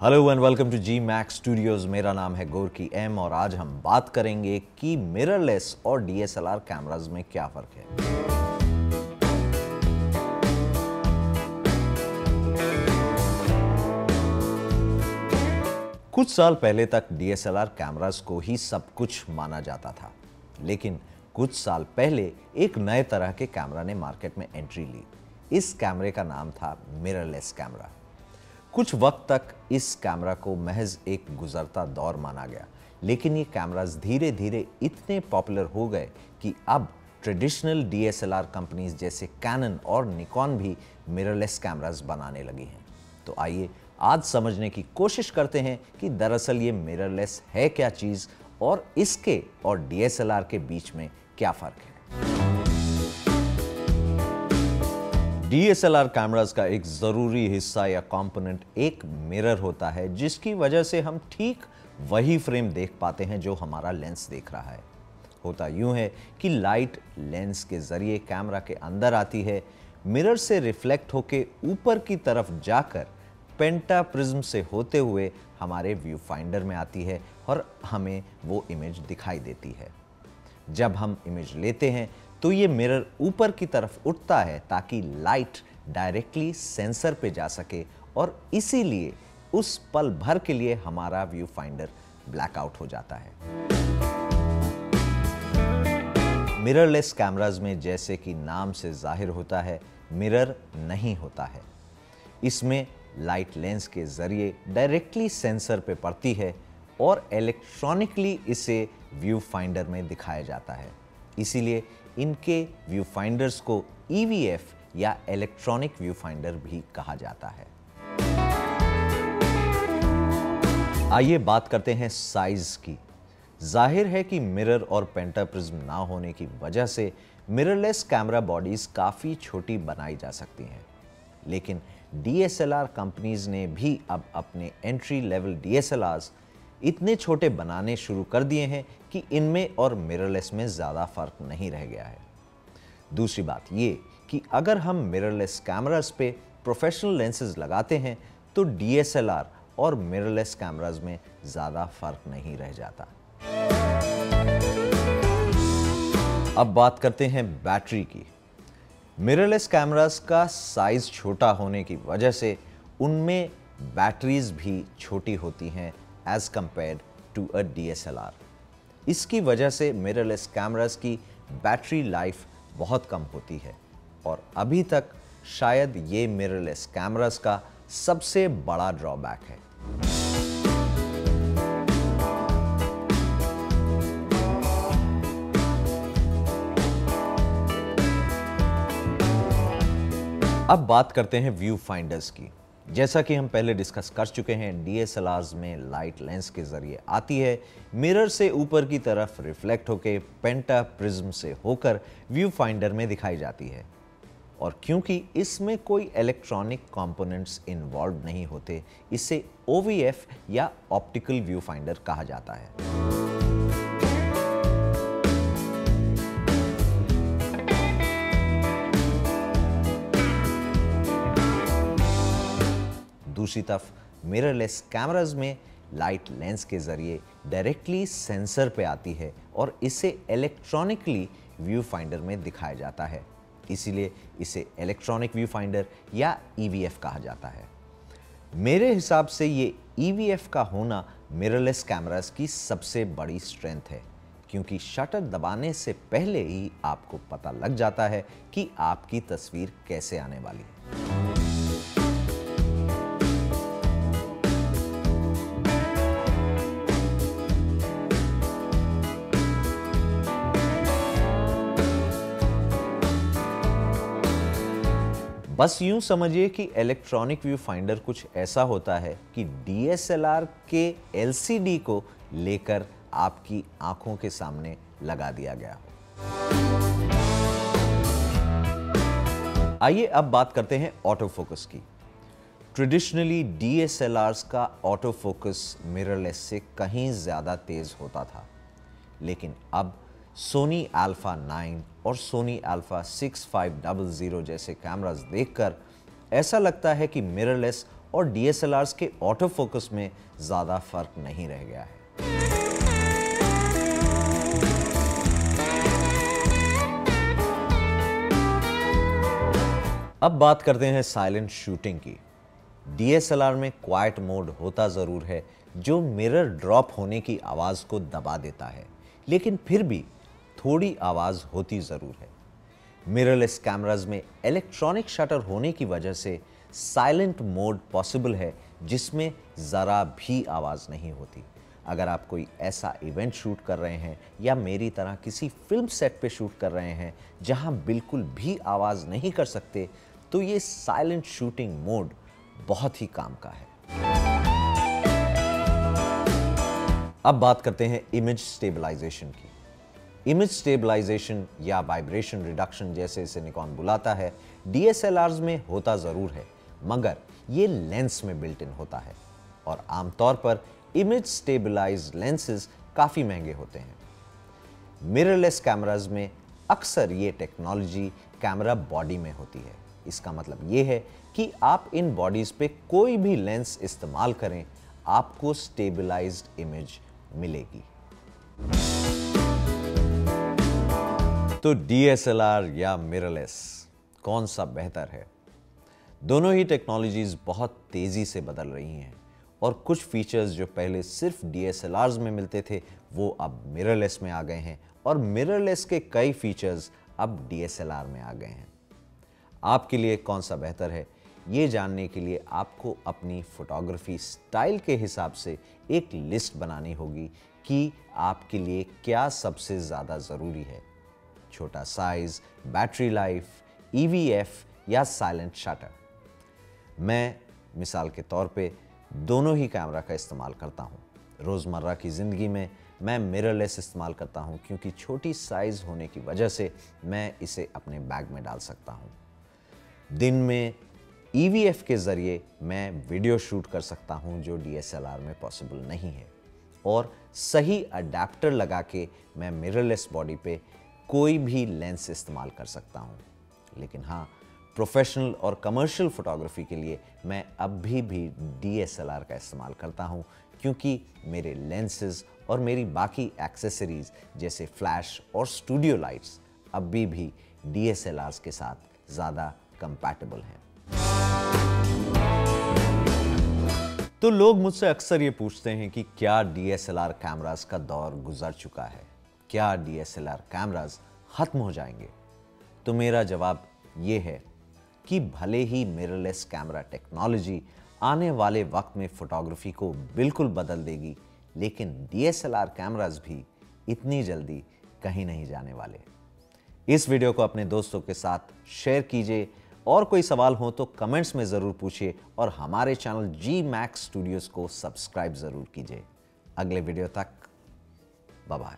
Hello and welcome to G Max Studios मेरा नाम है गोरकी एम और आज हम बात करेंगे कि मिररलेस और डीएसएलआर कैमरास में क्या फ़र्क है। कुछ साल पहले तक डीएसएलआर कैमरास को ही सब कुछ माना जाता था, लेकिन कुछ साल पहले एक नए तरह के कैमरा ने मार्केट में एंट्री ली। इस कैमरे का नाम था मिररलेस कैमरा। कुछ वक्त तक इस कैमरा को महज एक गुजरता दौर माना गया, लेकिन ये कैमराज धीरे धीरे इतने पॉपुलर हो गए कि अब ट्रेडिशनल डीएसएलआर कंपनीज़ जैसे कैनन और निकॉन भी मिररलेस कैमराज बनाने लगी हैं। तो आइए आज समझने की कोशिश करते हैं कि दरअसल ये मिररलेस है क्या चीज़ और इसके और डीएसएलआर के बीच में क्या फ़र्क है। डीएसएलआर कैमरास का एक ज़रूरी हिस्सा या कंपोनेंट एक मिरर होता है, जिसकी वजह से हम ठीक वही फ्रेम देख पाते हैं जो हमारा लेंस देख रहा है। होता यूँ है कि लाइट लेंस के ज़रिए कैमरा के अंदर आती है मिरर से रिफ्लेक्ट होके ऊपर की तरफ़ जाकर पेंटा प्रिज्म से होते हुए हमारे व्यू फाइंडर में आती है और हमें वो इमेज दिखाई देती है। जब हम इमेज लेते हैं तो ये मिरर ऊपर की तरफ़ उठता है ताकि लाइट डायरेक्टली सेंसर पे जा सके और इसीलिए उस पल भर के लिए हमारा व्यू फाइंडर ब्लैकआउट हो जाता है। मिररलेस कैमराज में जैसे कि नाम से ज़ाहिर होता है मिरर नहीं होता है। इसमें लाइट लेंस के ज़रिए डायरेक्टली सेंसर पे पड़ती है और इलेक्ट्रॉनिकली इसे व्यू फाइंडर में दिखाया जाता है। इसीलिए इनके व्यू फाइंडर्स को ईवीएफ या इलेक्ट्रॉनिक व्यू फाइंडर भी कहा जाता है। आइए बात करते हैं साइज़ की। ज़ाहिर है कि मिरर और पेंटाप्रिज्म ना होने की वजह से मिररलेस कैमरा बॉडीज काफ़ी छोटी बनाई जा सकती हैं। लेकिन डीएसएलआर कंपनीज़ ने भी अब अपने एंट्री लेवल डीएसएलआर्स इतने छोटे बनाने शुरू कर दिए हैं कि इनमें और मिररलेस में ज़्यादा फ़र्क नहीं रह गया है। दूसरी बात ये कि अगर हम मिररलेस कैमरास पे प्रोफेशनल लेंसेज लगाते हैं तो डीएसएलआर और मिररलेस कैमराज में ज़्यादा फ़र्क नहीं रह जाता। अब बात करते हैं बैटरी की। मिररलेस कैमरास का साइज़ छोटा होने की वजह से उनमें बैटरीज भी छोटी होती हैं as compared to a DSLR इसकी वजह से मिररलेस कैमरास की बैटरी लाइफ बहुत कम होती है और अभी तक शायद ये मिररलेस कैमरास का सबसे बड़ा ड्रॉबैक है। अब बात करते हैं व्यू फाइंडर्स की। जैसा कि हम पहले डिस्कस कर चुके हैं डीएसएलआर्स में लाइट लेंस के ज़रिए आती है। मिरर से ऊपर की तरफ़ रिफ्लेक्ट होकर पेंटा प्रिज्म से होकर व्यू फाइंडर में दिखाई जाती है। और क्योंकि इसमें कोई इलेक्ट्रॉनिक कंपोनेंट्स इन्वॉल्व नहीं होते, इसे ओवीएफ या ऑप्टिकल व्यू फाइंडर कहा जाता है। दूसरी तरफ़ मिररलेस कैमराज में लाइट लेंस के ज़रिए डायरेक्टली सेंसर पे आती है और इसे इलेक्ट्रॉनिकली व्यू फाइंडर में दिखाया जाता है। इसीलिए इसे इलेक्ट्रॉनिक व्यू फाइंडर या ई e कहा जाता है। मेरे हिसाब से ये ई e का होना मिररलेस कैमरास की सबसे बड़ी स्ट्रेंथ है, क्योंकि शटर दबाने से पहले ही आपको पता लग जाता है कि आपकी तस्वीर कैसे आने वाली है। बस यूँ समझिए कि इलेक्ट्रॉनिक व्यू फाइंडर कुछ ऐसा होता है कि डीएसएलआर के एलसीडी को लेकर आपकी आँखों के सामने लगा दिया गया। आइए अब बात करते हैं ऑटो फोकस की ट्रेडिशनली डीएसएलआर्स का ऑटो फोकस मिररलेस से कहीं ज़्यादा तेज़ होता था। लेकिन अब सोनी अल्फ़ा 9 और सोनी अल्फ़ा 6500 जैसे कैमरास देखकर ऐसा लगता है कि मिररलेस और डीएसएलआर्स के ऑटो फोकस में ज़्यादा फ़र्क नहीं रह गया है। अब बात करते हैं साइलेंट शूटिंग की। डीएसएलआर में क्वाइट मोड होता ज़रूर है, जो मिरर ड्रॉप होने की आवाज़ को दबा देता है। लेकिन फिर भी थोड़ी आवाज़ होती ज़रूर है। मिररलेस कैमराज में इलेक्ट्रॉनिक शटर होने की वजह से साइलेंट मोड पॉसिबल है, जिसमें ज़रा भी आवाज़ नहीं होती। अगर आप कोई ऐसा इवेंट शूट कर रहे हैं या मेरी तरह किसी फ़िल्म सेट पे शूट कर रहे हैं, जहाँ बिल्कुल भी आवाज़ नहीं कर सकते तो ये साइलेंट शूटिंग मोड बहुत ही काम का है। अब बात करते हैं इमेज स्टेबलाइजेशन की। इमेज स्टेबलाइजेशन या वाइब्रेशन रिडक्शन जैसे इसे निकॉन बुलाता है डीएसएलआर्स में होता ज़रूर है, मगर ये लेंस में बिल्ट इन होता है और आमतौर पर इमेज स्टेबलाइज लेंसेज काफ़ी महँगे होते हैं। मिररलेस कैमराज में अक्सर ये टेक्नोलॉजी कैमरा बॉडी में होती है। इसका मतलब ये है कि आप इन बॉडीज पे कोई भी लेंस इस्तेमाल करें, आपको स्टेबलाइज्ड इमेज मिलेगी। तो डीएसएलआर या मिररलेस कौन सा बेहतर है? दोनों ही टेक्नोलॉजीज़ बहुत तेज़ी से बदल रही हैं और कुछ फीचर्स जो पहले सिर्फ़ डीएसएलआर्स में मिलते थे, वो अब मिररलेस में आ गए हैं और मिररलेस के कई फीचर्स अब डीएसएलआर में आ गए हैं। आपके लिए कौन सा बेहतर है? ये जानने के लिए आपको अपनी फोटोग्राफी स्टाइल के हिसाब से एक लिस्ट बनानी होगी कि आपके लिए क्या सबसे ज़्यादा ज़रूरी है। छोटा साइज़ बैटरी लाइफ ईवीएफ या साइलेंट शटर मैं मिसाल के तौर पे दोनों ही कैमरा का इस्तेमाल करता हूँ। रोज़मर्रा की ज़िंदगी में मैं मिररलेस इस्तेमाल करता हूँ क्योंकि छोटी साइज़ होने की वजह से मैं इसे अपने बैग में डाल सकता हूँ। दिन में ई e के ज़रिए मैं वीडियो शूट कर सकता हूँ जो डीएसएलआर में पॉसिबल नहीं है। और सही अडेप्टर लगा के मैं मिररलेस बॉडी पे कोई भी लेंस इस्तेमाल कर सकता हूँ। लेकिन हाँ प्रोफेशनल और कमर्शियल फोटोग्राफी के लिए मैं अभी भी डीएसएलआर का इस्तेमाल करता हूँ, क्योंकि मेरे लेंसेज और मेरी बाकी एक्सेसरीज जैसे फ्लैश और स्टूडियो लाइट्स अभी भी डी के साथ ज़्यादा कंपैटिबल हैं। तो लोग मुझसे अक्सर ये पूछते हैं कि क्या डी डीएसएलआर कैमरास का दौर गुजर चुका है? क्या डीएसएलआर कैमरास खत्म हो जाएँगे? तो मेरा जवाब ये है कि भले ही मिररलेस कैमरा टेक्नोलॉजी आने वाले वक्त में फोटोग्राफी को बिल्कुल बदल देगी, लेकिन डीएसएलआर कैमरास भी इतनी जल्दी कहीं नहीं जाने वाले। इस वीडियो को अपने दोस्तों के साथ शेयर कीजिए, और कोई सवाल हो तो कमेंट्स में ज़रूर पूछिए, और हमारे चैनल जी मैक्स स्टूडियोज़ को सब्सक्राइब ज़रूर कीजिए। अगले वीडियो तक बाय